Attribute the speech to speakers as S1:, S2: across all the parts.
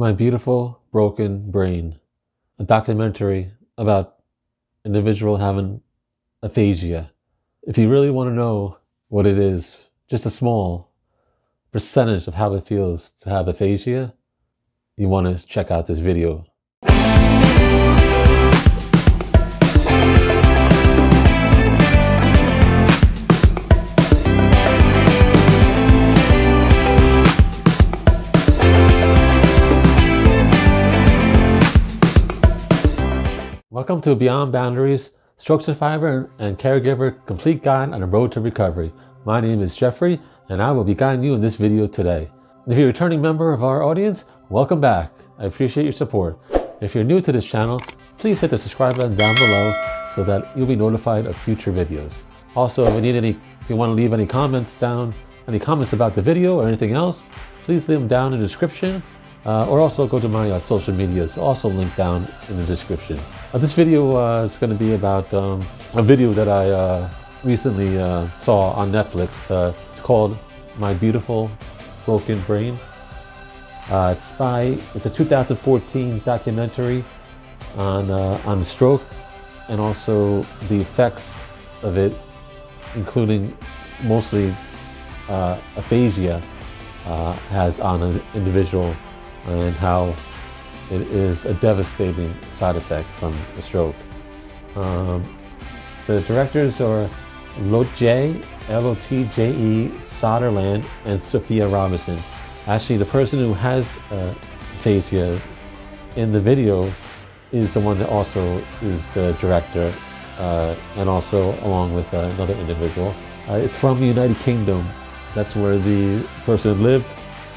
S1: My Beautiful Broken Brain, a documentary about an individual having aphasia. If you really want to know what it is, just a small percentage of how it feels to have aphasia, you want to check out this video. Welcome to Beyond Boundaries, Stroke Survivor and Caregiver Complete Guide on the Road to Recovery. My name is Jeffrey, and I will be guiding you in this video today. If you're a returning member of our audience, welcome back. I appreciate your support. If you're new to this channel, please hit the subscribe button down below so that you'll be notified of future videos. Also, if you need any, if you want to leave any comments down, any comments about the video or anything else, please leave them down in the description uh, or also go to my uh, social medias, also linked down in the description. Uh, this video uh, is going to be about um, a video that I uh, recently uh, saw on Netflix. it's called My Beautiful Broken Brain. it's by it's a 2014 documentary on on stroke and also the effects of it, including mostly aphasia, has on an individual and how it is a devastating side effect from a stroke. Um, the directors are Lotje, L-O-T-J-E, Sodderland, and Sophia Robinson. Actually, the person who has uh, aphasia in the video is the one that also is the director, uh, and also along with uh, another individual. Uh, it's from the United Kingdom. That's where the person lived,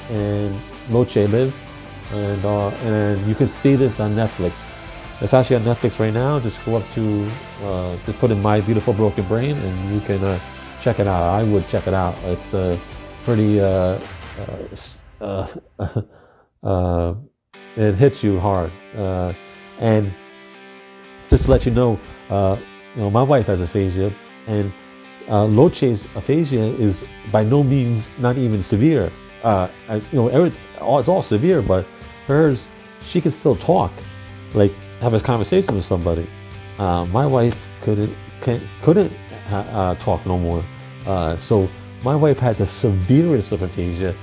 S1: and Lotje lived and uh, and you can see this on Netflix. It's actually on Netflix right now. Just go up to uh, just put in My Beautiful Broken Brain, and you can uh, check it out. I would check it out. It's a pretty. Uh, uh, uh, it hits you hard, and just to let you know, you know, my wife has aphasia, and uh, Lotje's aphasia is by no means not even severe. Uh, as, you know, every, it's all severe, but hers, she could still talk, like have a conversation with somebody. Uh, my wife couldn't couldn't uh, talk no more. Uh, so my wife had the severest of aphasia.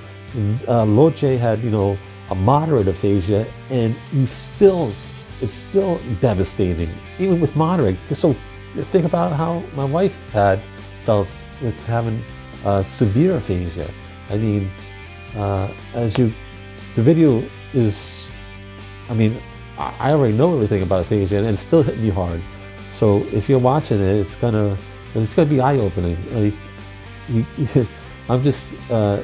S1: Uh, Lotje had, you know, a moderate aphasia, and you still, it's still devastating, even with moderate. So think about how my wife had felt with having uh, severe aphasia. I mean, uh, as you, the video is, I mean, I already know everything about aphasia and it's still hitting me hard. So if you're watching it, it's gonna, it's gonna be eye-opening. Like, you, you, I'm just, uh,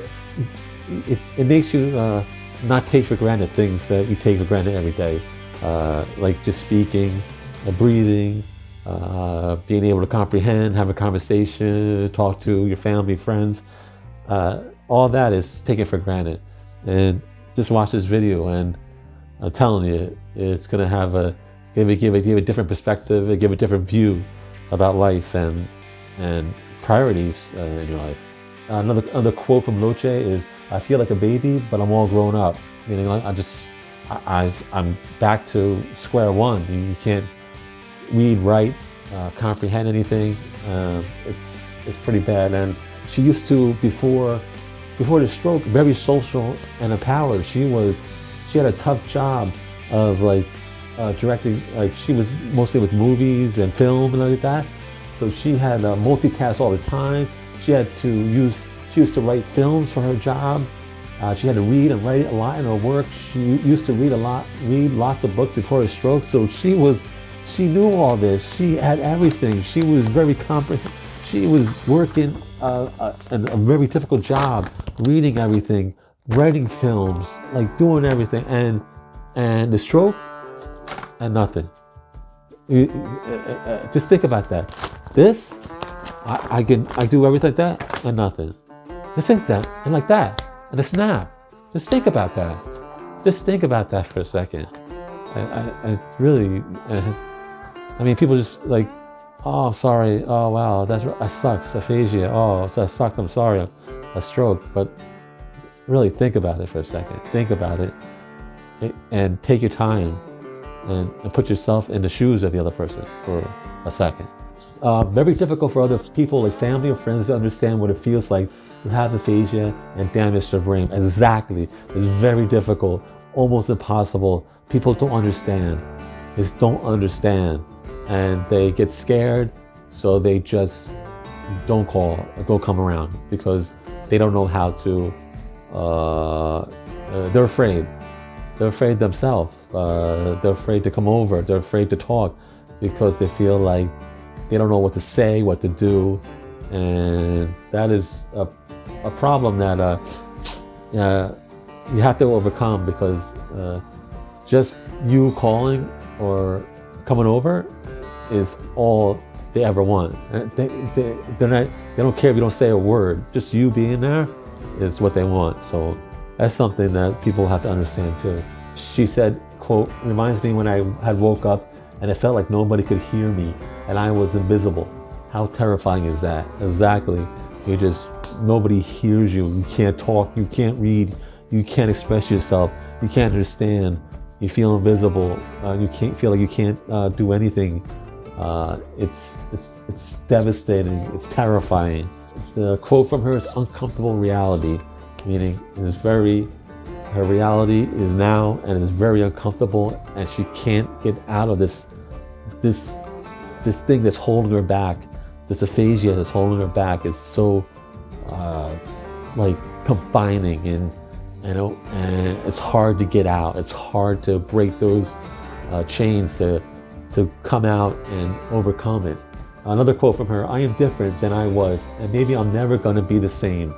S1: it, it makes you uh, not take for granted things that you take for granted every day, uh, like just speaking, uh, breathing, uh, being able to comprehend, have a conversation, talk to your family, friends. Uh, all that is taken for granted. And just watch this video and I'm telling you, it's to have a, give it, give it, give a different perspective, give a different view about life and, and priorities uh, in your life. Another, another quote from Lotje is, I feel like a baby, but I'm all grown up. Meaning I just, I, I'm back to square one. You, you can't read, write, uh, comprehend anything. Uh, it's, it's pretty bad. And she used to, before before the stroke, very social and empowered. She was, she had a tough job of like uh, directing, like she was mostly with movies and film and like that. So she had uh, multitask all the time. She had to use, she used to write films for her job. Uh, she had to read and write a lot in her work. She used to read a lot, read lots of books before her stroke. So she was, she knew all this. She had everything. She was very comprehensive. She was working a, a very difficult job reading everything, writing films, like doing everything, and and the stroke and nothing. You, uh, uh, just think about that. This, I, I, can I do everything like that and nothing. Just think that and like that and a snap. Just think about that. Just think about that for a second. I, I, I really, uh, I mean, people just like, oh, sorry. Oh, wow, that's that sucks. Aphasia. Oh, that sucked. I'm sorry a stroke, but really think about it for a second. Think about it. and take your time and, and put yourself in the shoes of the other person for a second. Uh, very difficult for other people, like family or friends, to understand what it feels like to have aphasia and damage to the brain. Exactly. It's very difficult, almost impossible. People don't understand. They just don't understand. And they get scared, so they just don't call, go come around because they don't know how to, uh, uh, they're afraid. They're afraid themselves. Uh, they're afraid to come over. They're afraid to talk because they feel like they don't know what to say, what to do. And that is a, a problem that uh, uh, you have to overcome because uh, just you calling or coming over is all they ever want. They, they, they're not, they don't care if you don't say a word. Just you being there is what they want. So that's something that people have to understand too. She said, quote, reminds me when I had woke up and it felt like nobody could hear me and I was invisible. How terrifying is that? Exactly. You just, nobody hears you. You can't talk, you can't read, you can't express yourself, you can't understand. You feel invisible. Uh, you can't feel like you can't uh, do anything. Uh, it's, it's, it's devastating. It's terrifying. The quote from her is uncomfortable reality, meaning it is very her reality is now and is very uncomfortable and she can't get out of this this this thing that's holding her back this aphasia that's holding her back is so uh, like confining and know and it's hard to get out it's hard to break those uh, chains to to come out and overcome it another quote from her i am different than i was and maybe i'm never going to be the same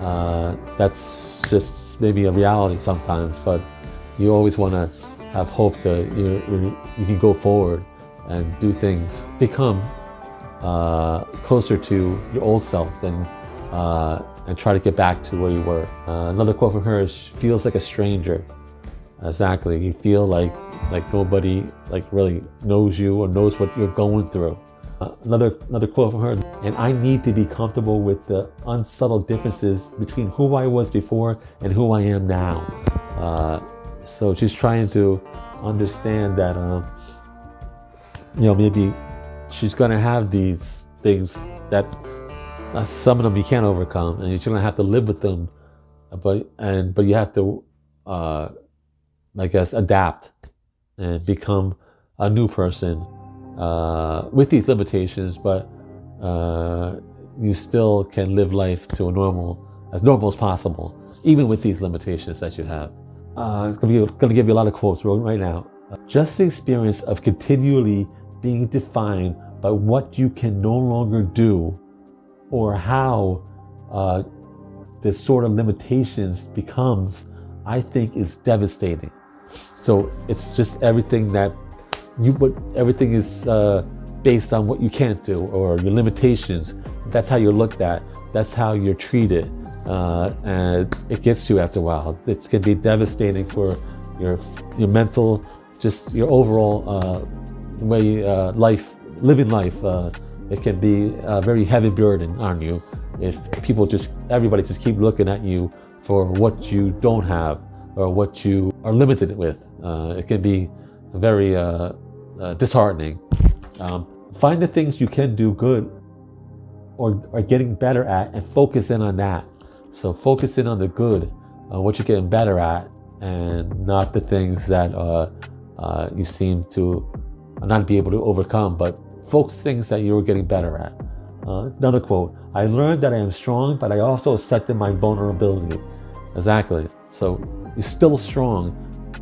S1: uh, that's just maybe a reality sometimes, but you always want to have hope that you, you can go forward and do things, become uh, closer to your old self and, uh, and try to get back to where you were. Uh, another quote from her is, feels like a stranger. Exactly. You feel like, like nobody like really knows you or knows what you're going through. Uh, another another quote from her, and I need to be comfortable with the unsubtle differences between who I was before and who I am now. Uh, so she's trying to understand that, um, you know, maybe she's going to have these things that uh, some of them you can't overcome, and you're going to have to live with them. But and but you have to, uh, I guess, adapt and become a new person uh, with these limitations, but uh, you still can live life to a normal, as normal as possible, even with these limitations that you have. Uh, I'm going to give you a lot of quotes right now. Just the experience of continually being defined by what you can no longer do or how uh, this sort of limitations becomes, I think, is devastating. So it's just everything that you but everything is uh, based on what you can't do or your limitations. That's how you're looked at. That's how you're treated, uh, and it gets to you after a while. It's gonna be devastating for your your mental, just your overall uh, way uh, life, living life. Uh, it can be a very heavy burden on you if people just everybody just keep looking at you for what you don't have or what you are limited with. Uh, it can be very uh, uh, disheartening. Um, find the things you can do good or are getting better at and focus in on that. So focus in on the good, uh, what you're getting better at, and not the things that uh, you seem to not be able to overcome, but focus things that you're getting better at. Uh, another quote I learned that I am strong, but I also accepted my vulnerability. Exactly. So you're still strong,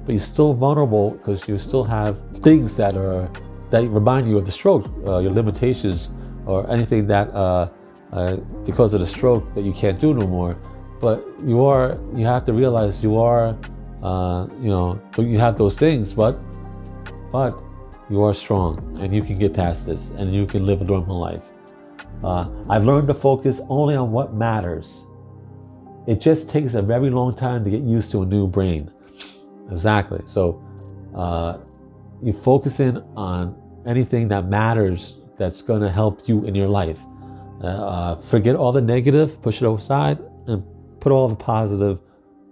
S1: but you're still vulnerable because you still have things that are that remind you of the stroke, uh, your limitations, or anything that uh, uh, because of the stroke that you can't do no more. But you are, you have to realize you are, uh, you know, you have those things, but but you are strong and you can get past this and you can live a normal life. Uh, I've learned to focus only on what matters. It just takes a very long time to get used to a new brain. Exactly. So uh, you focus in on anything that matters that's going to help you in your life. Uh, forget all the negative, push it aside, and put all the positive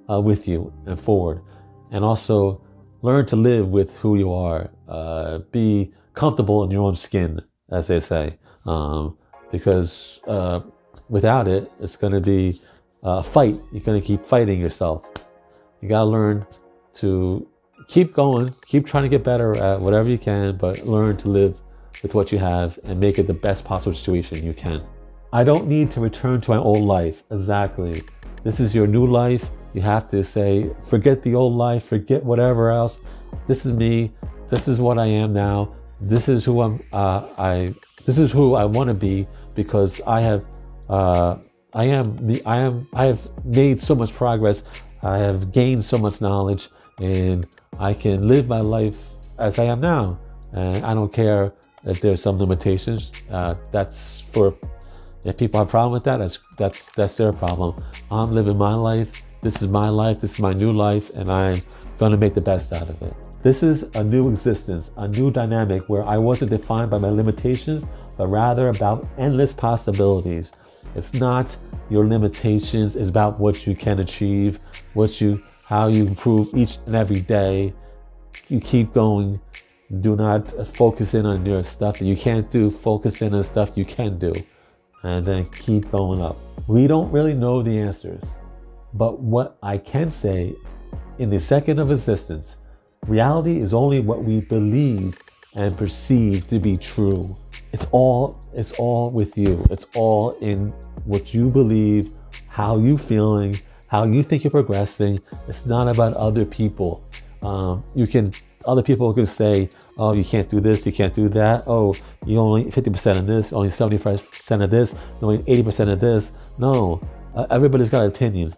S1: uh, with you and forward. and also learn to live with who you are. Uh, be comfortable in your own skin, as they say, um, because uh, without it, it's going to be a fight. You're going to keep fighting yourself. You got to learn to keep going, keep trying to get better at whatever you can, but learn to live with what you have and make it the best possible situation you can. I don't need to return to my old life. Exactly. This is your new life. You have to say, forget the old life, forget whatever else. This is me. This is what I am now. This is who I'm. Uh, I. This is who I want to be because I have. Uh, I am. I am. I have made so much progress. I have gained so much knowledge, and I can live my life as I am now. And I don't care if there's some limitations. Uh, that's for if people have a problem with that. That's that's that's their problem. I'm living my life. This is my life. This is my new life, and I'm going to make the best out of it. This is a new existence, a new dynamic where I wasn't defined by my limitations, but rather about endless possibilities. It's not your limitations, it's about what you can achieve, what you how you improve each and every day. You keep going. Do not focus in on your stuff that you can't do. Focus in on stuff you can do. And then keep going up. We don't really know the answers. But what I can say in the second of existence, reality is only what we believe and perceive to be true. It's all it's all with you. It's all in what you believe, how you feeling, how you think you're progressing. It's not about other people. Um, you can other people can say, "Oh, you can't do this, you can't do that. Oh, you only 50% of this, only 75% of this, only 80% of this." No, uh, everybody's got an opinion.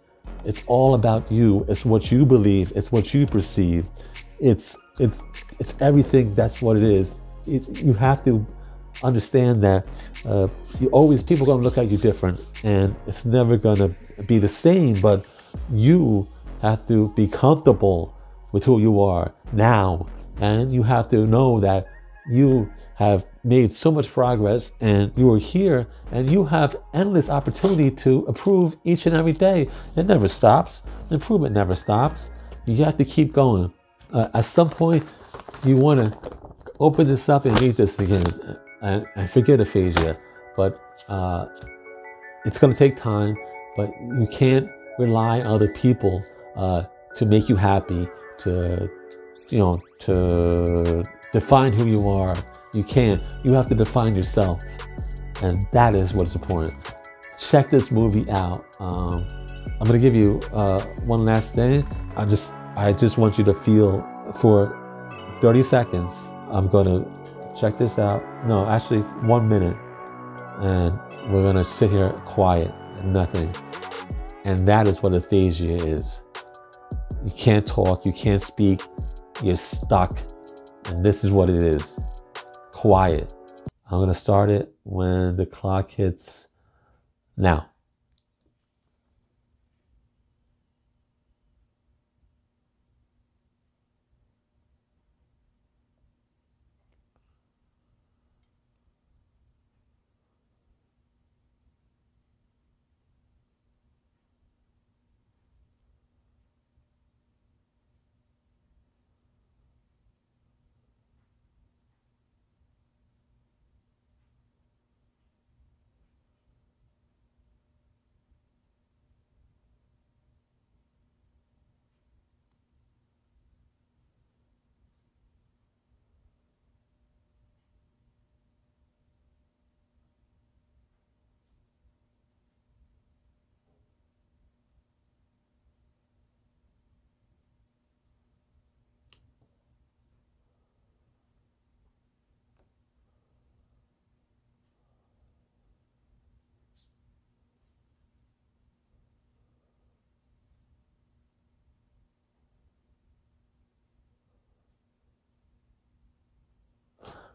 S1: It's all about you. It's what you believe. It's what you perceive. It's it's it's everything. That's what it is. It, you have to understand that uh, you always people to look at you different, and it's never to be the same. But you have to be comfortable with who you are now, and you have to know that you have made so much progress and you are here and you have endless opportunity to improve each and every day. It never stops. Improvement never stops. You have to keep going. Uh, at some point, you want to open this up and read this again and, and forget aphasia. But uh, it's going to take time, but you can't rely on other people uh, to make you happy, to, you know, to define who you are. You can't. You have to define yourself. And that is what's important. Check this movie out. Um, I'm gonna give you uh, one last thing. I just I just want you to feel for 30 seconds. I'm gonna check this out. No, actually one minute. And we're gonna sit here quiet nothing. And that is what aphasia is. You can't talk, you can't speak, you're stuck and this is what it is quiet. I'm going to start it when the clock hits now.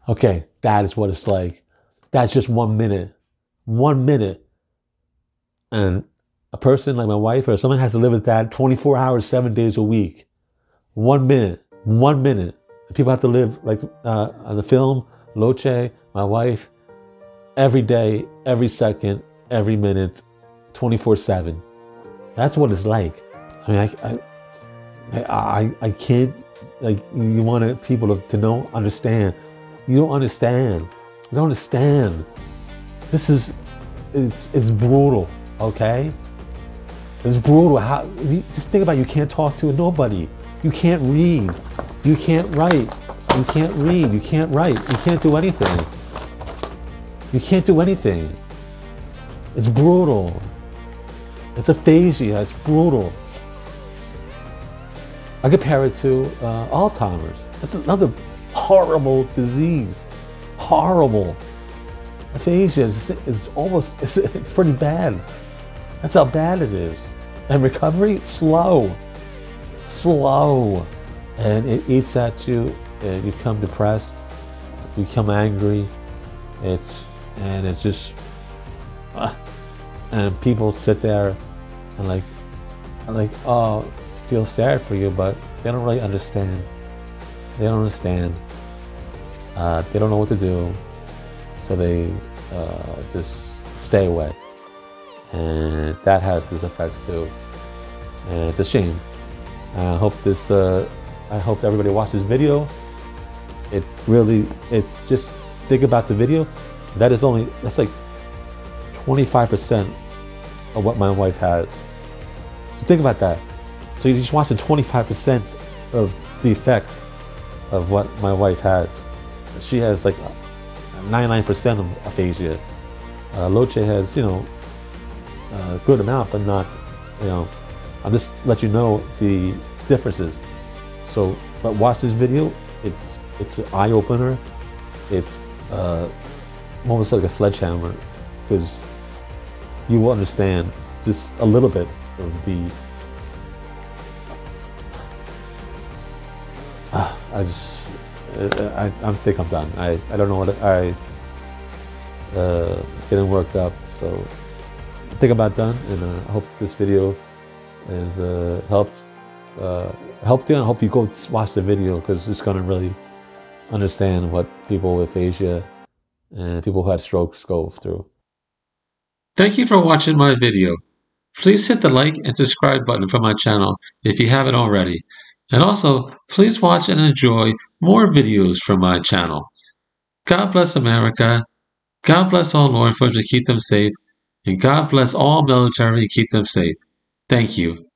S1: Okay, that is what it's like. That's just one minute. One minute. And a person like my wife or someone has to live with that 24 hours, seven days a week. One minute. One minute. People have to live like uh, on the film, Lotje, my wife, every day, every second, every minute, 24 7. That's what it's like. I mean, I, I, I, I can't, like, you want people to, to know, understand. You don't understand. You don't understand. This is, it's, it's brutal, okay? It's brutal. How, just think about it. you can't talk to nobody. You can't read. You can't write. You can't read. You can't write. You can't do anything. You can't do anything. It's brutal. It's aphasia. It's brutal. I compare it to uh, Alzheimer's. That's another horrible disease. Horrible. Aphasia is, is almost it's pretty bad. That's how bad it is. And recovery, slow. Slow. And it eats at you, and you become depressed, you become angry. It's and it's just uh, and people sit there and like like oh feel sad for you, but they don't really understand. They don't understand. Uh, they don't know what to do, so they uh, just stay away, and that has its effects too. And it's a shame. I hope this. Uh, I hope everybody watches this video. It really. It's just think about the video. That is only. That's like 25% of what my wife has. So think about that. So you're just watching 25% of the effects of what my wife has. She has like 99% of aphasia. Uh, Lotje has, you know, a good amount, but not, you know, I'm just let you know the differences. So, but watch this video. It's it's an eye opener. It's uh, almost like a sledgehammer because you will understand just a little bit of the uh, I just I, I think I'm done. I, I don't know what I uh, getting worked up. So I think I'm about done, and uh, I hope this video has uh, helped uh, helped you. I hope you go watch the video because it's going to really understand what people with aphasia and people who had strokes go through. Thank you for watching my video. Please hit the like and subscribe button for my channel if you haven't already. And also, please watch and enjoy more videos from my channel. God bless America. God bless all law enforcement, to keep them safe. And God bless all military, keep them safe. Thank you.